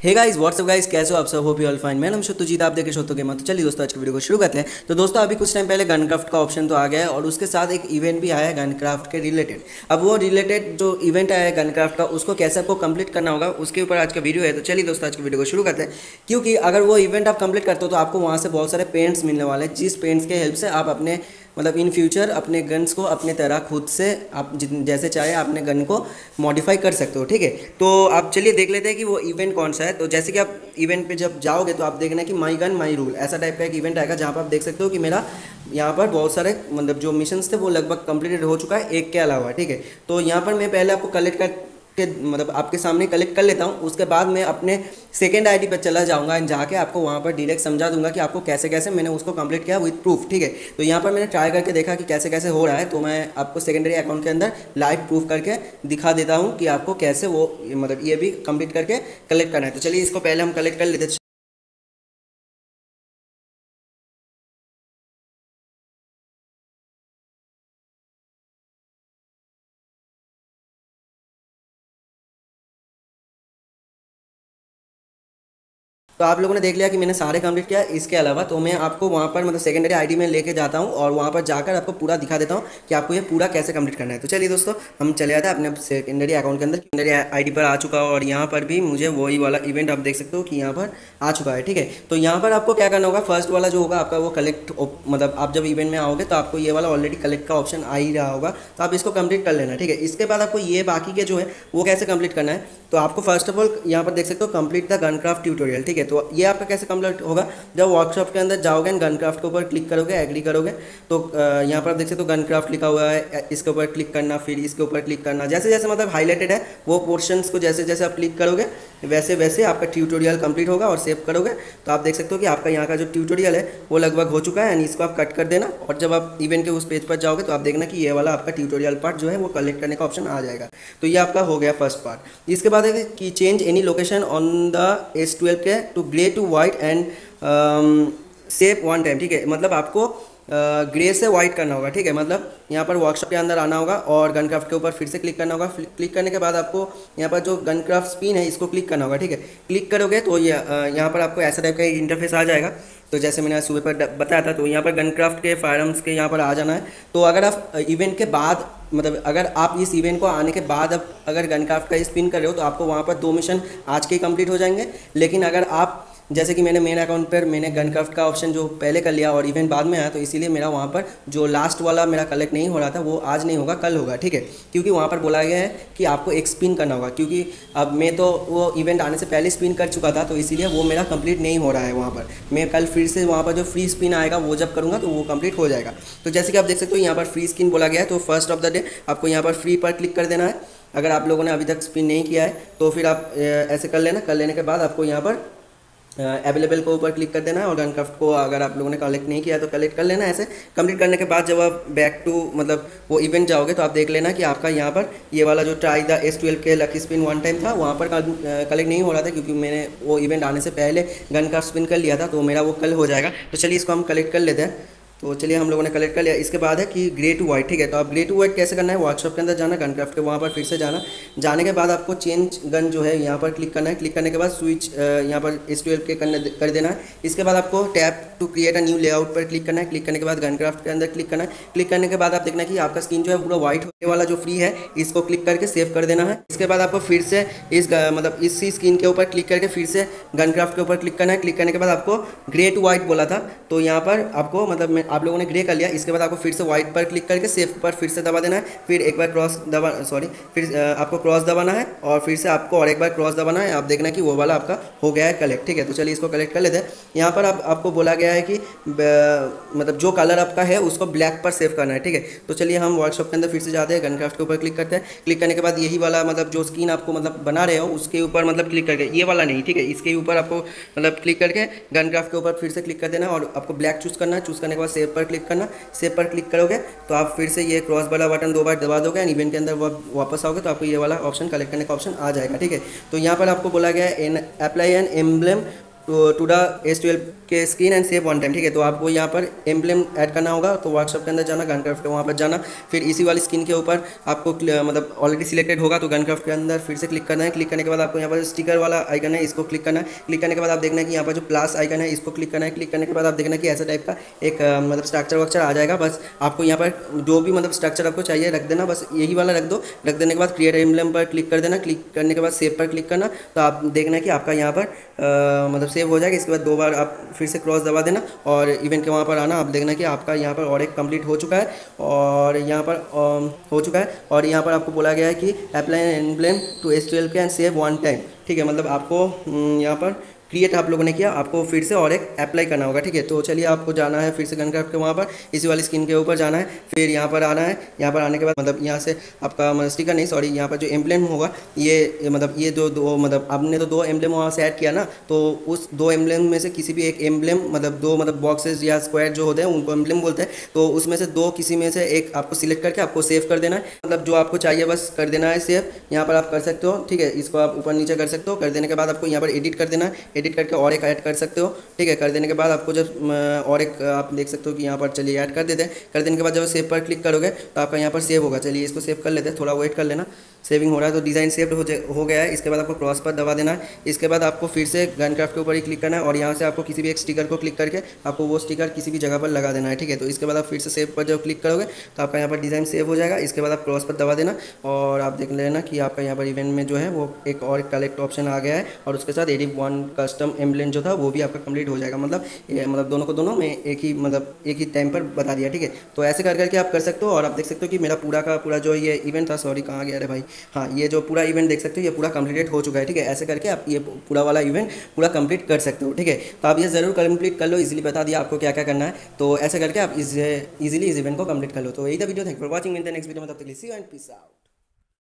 Hey guys what's up guys कैसे हो आप सब? होप यू ऑल फाइन मैं हम जीत आप देखे शोतो मत तो चलिए दोस्तों, आज की वीडियो को शुरू करते हैं। तो दोस्तों, अभी कुछ टाइम पहले गनक्राफ्ट का ऑप्शन तो आ गया है और उसके साथ एक इवेंट भी आया है गनक्राफ्ट के रिलेटेड अब वो रिलेटेड जो इवेंट आया है गनक्राफ्ट का, उसको कैसे आपको कंप्लीट करना होगा, उसके ऊपर आज का वीडियो है। तो चलिए दोस्तों, आज की वीडियो को शुरू करते हैं। क्योंकि अगर वो इवेंट आप कंप्लीट करते हो तो आपको वहाँ से बहुत सारे पेंट्स मिलने वाले हैं। जिस पेंट्स के हेल्प से आप अपने मतलब इन फ्यूचर अपने गन्स को अपने तरह खुद से आप जैसे चाहे अपने गन को मॉडिफाई कर सकते हो, ठीक है? तो आप चलिए देख लेते हैं कि वो इवेंट कौन सा है। तो जैसे कि आप इवेंट पे जब जाओगे तो आप देखना कि माई गन माई रूल ऐसा टाइप का एक इवेंट आएगा जहाँ पर आप देख सकते हो कि मेरा यहाँ पर बहुत सारे मतलब जो मिशन थे वो लगभग कंप्लीटेड हो चुका है, एक के अलावा, ठीक है? तो यहाँ पर मैं पहले आपको कलेक्ट कर के मतलब आपके सामने कलेक्ट कर लेता हूँ, उसके बाद मैं अपने सेकेंड आईडी पर चला जाऊँगा एंड जाके आपको वहाँ पर डिलेक्ट समझा दूँगा कि आपको कैसे कैसे मैंने उसको कंप्लीट किया विथ प्रूफ ठीक है? तो यहाँ पर मैंने ट्राई करके देखा कि कैसे कैसे हो रहा है तो मैं आपको सेकेंडरी अकाउंट के अंदर लाइव प्रूफ करके दिखा देता हूँ कि आपको कैसे वो मतलब ये भी कंप्लीट करके कलेक्ट करना है। तो चलिए इसको पहले हम कलेक्ट कर लेते तो आप लोगों ने देख लिया कि मैंने सारे कंप्लीट किया। इसके अलावा तो मैं आपको वहाँ पर मतलब सेकेंडरी आईडी में लेके जाता हूँ और वहाँ पर जाकर आपको पूरा दिखा देता हूँ कि आपको ये पूरा कैसे कंप्लीट करना है। तो चलिए दोस्तों, हम चले जाते हैं अपने सेकेंडरी अकाउंट के अंदर। सेकेंडरी आईडी पर आ चुका और यहाँ पर भी मुझे वही वाला इवेंट आप देख सकते हो कि यहाँ पर आ चुका है, ठीक है? तो यहाँ पर आपको क्या करना होगा? फ़र्स्ट वाला जो होगा, आपका वो कलेक्ट मतलब आप जब इवेंट में आओगे तो आपको ये वाला ऑलरेडी कलेक्ट का ऑप्शन आ ही रहा होगा। तो आप इसको कंप्लीट कर लेना, ठीक है? इसके बाद आपको ये बाकी के जो है, वो कैसे कंप्लीट करना है? तो आपको फ़र्स्ट ऑफ़ ऑल यहाँ पर देख सकते हो कंप्लीट द गनक्राफ्ट ट्यूटोरियल ठीक है? तो ये आपका कैसे कंप्लीट होगा? जब वर्कशॉप के अंदर जाओगे गन क्राफ्ट के ऊपर क्लिक करोगे एग्री करोगे तो यहाँ पर आप देख सकते हो गन क्राफ्ट लिखा हुआ है इसके ऊपर क्लिक करना, फिर इसके ऊपर क्लिक करना जैसे जैसे मतलब हाईलाइटेड है, वो पोर्शन को जैसे जैसे आप क्लिक करोगे वैसे वैसे आपका ट्यूटोरियल कंप्लीट होगा और सेव करोगे। तो आप देख सकते हो कि आपका यहाँ का जो ट्यूटोरियल है, वो लगभग हो चुका है एंड इसको आप कट कर देना और जब आप इवेंट के उस पेज पर जाओगे तो आप देखना कि ये वाला आपका ट्यूटोरियल पार्ट जो है, वो कलेक्ट करने का ऑप्शन आ जाएगा। तो ये आपका हो गया फ़र्स्ट पार्ट इसके बाद है कि change any location on the S twelve K two grey to white and shape one time ठीक है? मतलब आपको ग्रे से वाइट करना होगा, ठीक है? मतलब यहाँ पर वर्कशॉप के अंदर आना होगा और गन क्राफ्ट के ऊपर फिर से क्लिक करना होगा। क्लिक करने के बाद आपको यहाँ पर जो गन क्राफ्ट स्पिन है, इसको क्लिक करना होगा, ठीक है? क्लिक करोगे तो ये यहाँ पर आपको ऐसा टाइप का इंटरफेस आ जाएगा। तो जैसे मैंने सुबह पर बताया था तो यहाँ पर गन क्राफ्ट के फायर के यहाँ पर आ जाना है। तो अगर आप इवेंट के बाद मतलब अगर आप इस इवेंट को आने के बाद अब अगर गन क्राफ्ट का स्पिन कर रहे हो तो आपको वहाँ पर दो मिशन आज के ही कंप्लीट हो जाएँगे। लेकिन अगर आप जैसे कि मैंने मेन अकाउंट पर मैंने गन क्राफ्ट का ऑप्शन जो पहले कर लिया और इवेंट बाद में आया तो इसीलिए मेरा वहाँ पर जो लास्ट वाला मेरा कलेक्ट नहीं हो रहा था, वो आज नहीं होगा, कल होगा, ठीक है? क्योंकि वहाँ पर बोला गया है कि आपको एक स्पिन करना होगा, क्योंकि अब मैं तो वो इवेंट आने से पहले स्पिन कर चुका था तो इसीलिए वो मेरा कंप्लीट नहीं हो रहा है वहाँ पर। मैं कल फिर से वहाँ पर जो फ्री स्पिन आएगा, वो जब करूँगा तो वो कंप्लीट हो जाएगा। तो जैसे कि आप देख सकते हो, यहाँ पर फ्री स्किन बोला गया है तो फ़र्स्ट ऑफ़ द डे आपको यहाँ पर फ्री पर क्लिक कर देना है। अगर आप लोगों ने अभी तक स्पिन नहीं किया है तो फिर आप ऐसे कर लेना। कर लेने के बाद आपको यहाँ पर अवेलेबल को ऊपर क्लिक कर देना है और गनक्राफ्ट को अगर आप लोगों ने कलेक्ट नहीं किया तो कलेक्ट कर लेना ऐसे। कंप्लीट करने के बाद जब आप बैक टू मतलब वो इवेंट जाओगे तो आप देख लेना कि आपका यहाँ पर ये वाला जो try the S twelve K lucky spin one time था, वहाँ पर कलेक्ट नहीं हो रहा था क्योंकि मैंने वो इवेंट आने से पहले गन क्राफ्ट स्पिन कर लिया था तो मेरा वो कल हो जाएगा। तो चलिए इसको हम कलेक्ट कर लेते हैं। तो चलिए हम लोगों ने कलेक्ट कर लिया। इसके बाद है कि ग्रे टू वाइट ठीक है? तो आप ग्रे टू वाइट कैसे करना है? वर्कशॉप के अंदर जाना गन क्राफ्ट के, वहाँ पर फिर से जाना। जाने के बाद आपको चेंज गन जो है, यहाँ पर क्लिक करना है। क्लिक करने के बाद स्विच यहाँ पर एस ट्वेल्व के करने, कर देना है। इसके बाद आपको tap to create a new layout पर क्लिक करना है। क्लिक करने के बाद गन क्राफ्ट के अंदर क्लिक करना है। क्लिक करने के बाद आप देखना कि आपका स्क्रीन जो है पूरा व्हाइट होने वाला जो फ्री है, इसको क्लिक करके सेव कर देना है। इसके बाद आपको फिर से इस मतलब इसी स्क्रीन के ऊपर क्लिक करके फिर से गन क्राफ्ट के ऊपर क्लिक करना है। क्लिक करने के बाद आपको ग्रे टू व्हाइट बोला था। तो यहाँ पर आपको मतलब आप लोगों ने ग्रे कर लिया। इसके बाद आपको फिर से व्हाइट पर क्लिक करके सेफ़ पर फिर से दबा देना है। फिर एक बार क्रॉस दबा सॉरी फिर आपको क्रॉस दबाना है और फिर से आपको और एक बार क्रॉस दबाना है। आप देखना कि वो वाला आपका हो गया है कलेक्ट ठीक है? तो चलिए इसको कलेक्ट कर लेते हैं। यहाँ पर आप, आपको बोला गया है कि मतलब जो कलर आपका है उसको ब्लैक पर सेव करना है ठीक है? तो चलिए हम वर्कशॉप के अंदर फिर से जाते हैं गनक्राफ्ट के ऊपर क्लिक करते हैं। क्लिक करने के बाद यही वाला मतलब जो स्क्रीन आपको मतलब बना रहे हो उसके ऊपर मतलब क्लिक करके ये वाला नहीं ठीक है? इसके ऊपर आपको मतलब क्लिक करके गन क्राफ्ट के ऊपर फिर से क्लिक कर देना और आपको ब्लैक चूज़ करना है। चूज़ करने के बाद सेव पर क्लिक करना, सेव पर क्लिक करोगे तो आप फिर से ये क्रॉस वाला बटन दो बार दबा दोगे एंड इवेंट के अंदर वापस आओगे तो आपको ये वाला ऑप्शन कलेक्ट करने का ऑप्शन आ जाएगा, ठीक है? तो यहाँ पर आपको बोला गया है an apply an emblem to the S twelve के screen and save one time ठीक है? तो आपको यहाँ पर एम्बलेम ऐड करना होगा तो व्हाट्सअप के अंदर जाना गन क्राफ्ट वहाँ पर जाना, फिर इसी वाली स्क्रीन के ऊपर आपको मतलब ऑलरेडी सिलेक्टेड होगा तो गन क्राफ्ट के अंदर फिर से क्लिक करना है क्लिक करने के बाद आपको यहाँ पर स्टिकर वाला आइकन है, इसको क्लिक करना है क्लिक करने के बाद आप देखना है कि यहाँ पर जो प्लस आइकन है, इसको क्लिक करना है क्लिक करने के बाद आप देखना कि ऐसा टाइप का एक मतलब स्ट्रक्चर वक्चर आ जाएगा, बस आपको यहाँ पर जो भी मतलब स्ट्रक्चर आपको चाहिए रख देना, बस यही वाला रख दो, रख देने के बाद क्रिएट एम्बलम पर क्लिक कर देना क्लिक करने के बाद सेव पर क्लिक करना तो आप देखना कि आपका यहाँ पर मतलब सेव हो जाएगा, इसके बाद दो बार आप फिर से क्रॉस दबा देना और इवेंट के वहाँ पर आना, आप देखना कि आपका यहाँ पर और एक कंप्लीट हो चुका है और यहाँ पर हो चुका है और यहाँ पर आपको बोला गया है कि apply emblem to S twelve and save one time ठीक है मतलब आपको यहाँ पर क्रिएट आप लोगों ने किया, आपको फिर से और एक अप्लाई करना होगा, ठीक है? तो चलिए आपको जाना है फिर से गन क्राफ्ट के वहाँ पर, इसी वाली स्क्रीन के ऊपर जाना है, फिर यहाँ पर आना है, यहाँ पर आने के बाद मतलब यहाँ से आपका मतलब स्टिकर नहीं सॉरी यहाँ पर जो एम्बलेम होगा, ये मतलब ये जो दो मतलब आपने तो दो एम्बलेम वहाँ से ऐड किया ना तो उस दो एम्बलेम में से किसी भी एक एम्बलेम मतलब दो मतलब बॉक्सेज या स्क्वायर जो होते हैं, उनको एम्बलेम बोलते हैं तो उसमें से दो किसी में से एक आपको सिलेक्ट करके आपको सेव कर देना है मतलब जो आपको चाहिए बस कर देना है सेव यहाँ पर आप कर सकते हो, ठीक है? इसको आप ऊपर नीचे कर सकते हो, कर देने के बाद आपको यहाँ पर एडिट कर देना है एडिट करके और एक ऐड कर सकते हो। ठीक है, कर देने के बाद आपको जब और एक, आप देख सकते हो कि यहाँ पर चलिए ऐड कर देते हैं। कर देने के बाद जब सेव पर क्लिक करोगे तो आपका यहाँ पर सेव होगा। चलिए इसको सेव कर लेते हैं, थोड़ा वेट कर लेना। सेविंग हो रहा है तो डिज़ाइन सेव्ड हो हो गया है। इसके बाद आपको क्रॉस पर दबा देना है। इसके बाद आपको फिर से गन क्राफ्ट के ऊपर ही क्लिक करना है और यहाँ से आपको किसी भी एक स्टिकर को क्लिक करके आपको वो स्टिकर किसी भी जगह पर लगा देना है, ठीक है? तो इसके बाद आप फिर से सेव पर जब क्लिक करोगे तो आपका यहाँ पर डिज़ाइन सेव हो जाएगा। इसके बाद आप क्रॉस पर दबा देना और आप देख लेना कि आपका यहाँ पर इवेंट में जो है वो एक और कलेक्ट ऑप्शन आ गया है और उसके साथ एडी वन कस्टम एम्बलेंट जो था वो भी आपका कंप्लीट हो जाएगा। मतलब मतलब दोनों को दोनों में एक ही मतलब एक ही टाइम पर बता दिया, ठीक है? तो ऐसे कर करके आप कर सकते हो और आप देख सकते हो कि मेरा पूरा का पूरा जो ये इवेंट था सॉरी कहाँ गया रे भाई? हाँ ये जो पूरा इवेंट देख सकते हो, ये पूरा कंप्लीटेड हो चुका है, ठीक है? ऐसे करके आप ये पूरा वाला इवेंट पूरा कंप्लीट कर सकते हो, ठीक है? तो आप ये ज़रूर कंप्लीट कर लो इजीली बता दिया आपको क्या क्या करना है। तो ऐसे करके आप इजिली इस इवेंट को कंप्लीट कर लो। तो यही था video thank for watching next video में, तब तक सी एंड पीस आउट